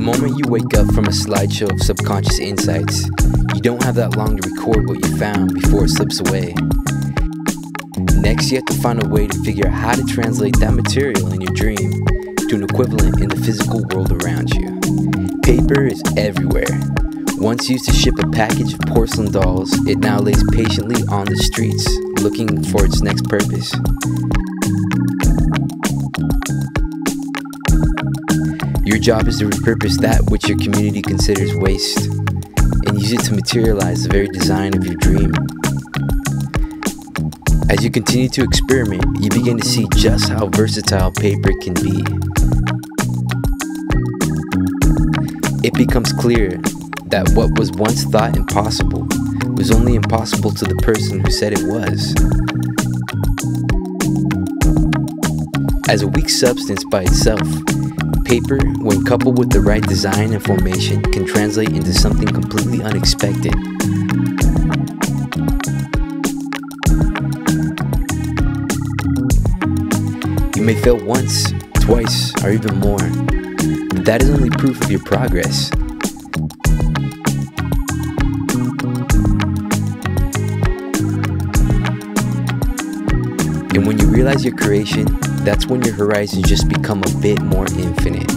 moment you wake up from a slideshow of subconscious insights, you don't have that long to record what you found before it slips away. Next, you have to find a way to figure out how to translate that material in your dream to an equivalent in the physical world around you. Paper is everywhere. Once used to ship a package of porcelain dolls, it now lays patiently on the streets, looking for its next purpose. Your job is to repurpose that which your community considers waste and use it to materialize the very design of your dream. As you continue to experiment, you begin to see just how versatile paper can be. It becomes clear that what was once thought impossible was only impossible to the person who said it was. As a weak substance by itself, paper, when coupled with the right design and formation, can translate into something completely unexpected. You may fail once, twice, or even more, but that is only proof of your progress. When you realize your creation, that's when your horizons just become a bit more infinite.